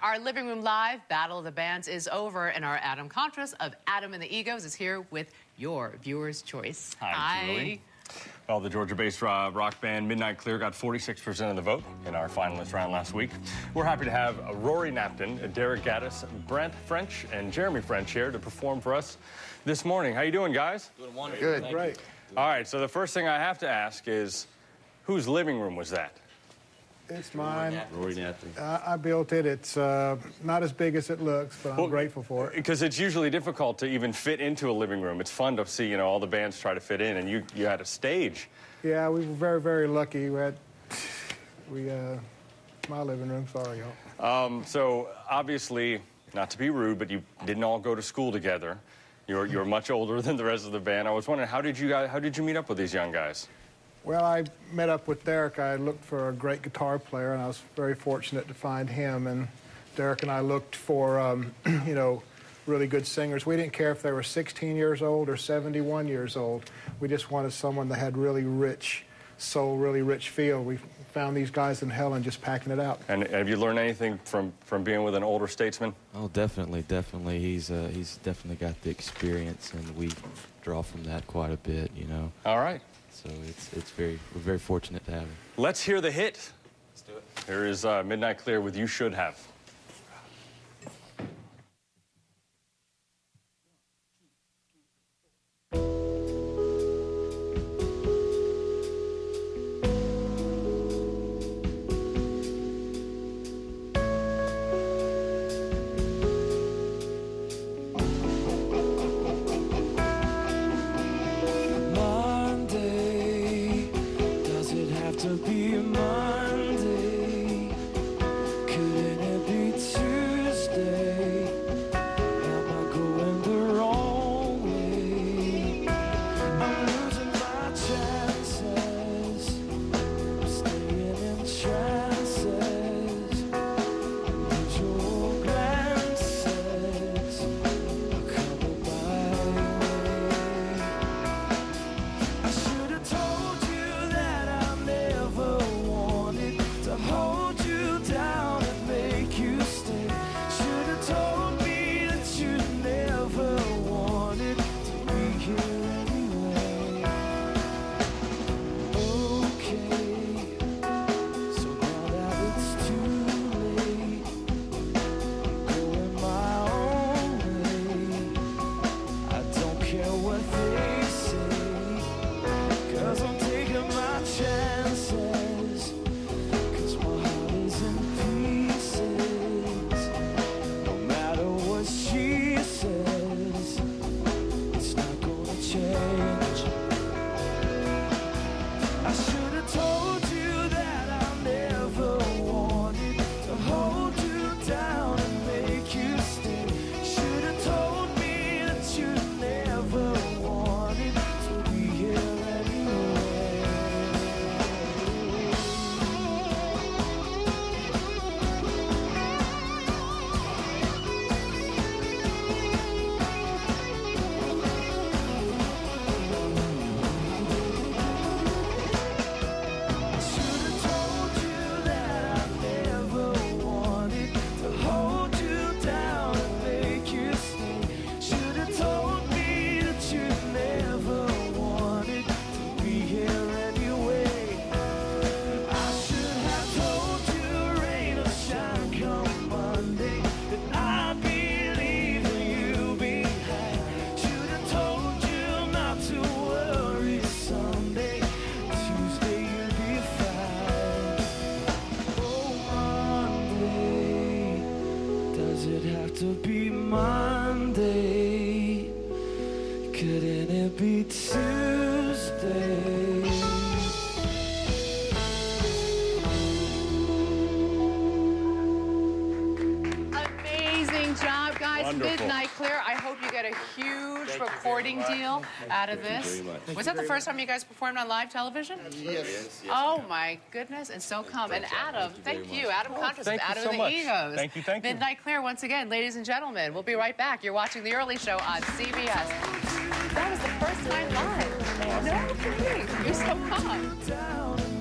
Our Living Room Live Battle of the Bands is over, and our Adam Kontras of Adam and the Egos is here with your viewer's choice. Hi, Julie. Well, the Georgia-based uh, rock band Midnight Clear got 46% of the vote in our finalist round last week. We're happy to have uh, Rory Napton, Derek Gaddis, Brent French, and Jeremy French here to perform for us this morning. How you doing, guys? Doing wonderful. Good, great. All right, so the first thing I have to ask is, whose living room was that? It's mine. Rory Napton. I, I built it. It's uh, not as big as it looks, but I'm Well, grateful for it. Because it's usually difficult to even fit into a living room. It's fun to see, you know, all the bands try to fit in, and you, you had a stage. Yeah, we were very, very lucky. We had, we, uh, my living room. Sorry, y'all. Um, so obviously, not to be rude, but you didn't all go to school together. You're, you're much older than the rest of the band. I was wondering, how did you guys, how did you meet up with these young guys? Well, I met up with Derek. I looked for a great guitar player, and I was very fortunate to find him. And Derek and I looked for, um, you know, really good singers. We didn't care if they were 16 years old or 71 years old. We just wanted someone that had really rich soul, really rich feel. We found these guys in hell and just packing it out. And have you learned anything from, from being with an older statesman? Oh, definitely, definitely. He's uh, he's definitely got the experience, and we draw from that quite a bit, you know. All right. So it's it's very we're very fortunate to have him. Let's hear the hit. Let's do it. Here is uh, Midnight Clear with You Should Have. To be Monday? Couldn't it be Tuesday? Wonderful. Midnight Clear. I hope you get a huge recording deal out of this. very much. Was that the first time you guys performed on live television? Yes. Oh my goodness, and so come. And Adam, Thank you thank you. Adam oh, Kontras, thank you Adam so and the much. Egos. Thank you, thank you. Midnight Clear once again, ladies and gentlemen. We'll be right back. You're watching the early show on CBS. That was the first time live. No kidding. You're so calm. Down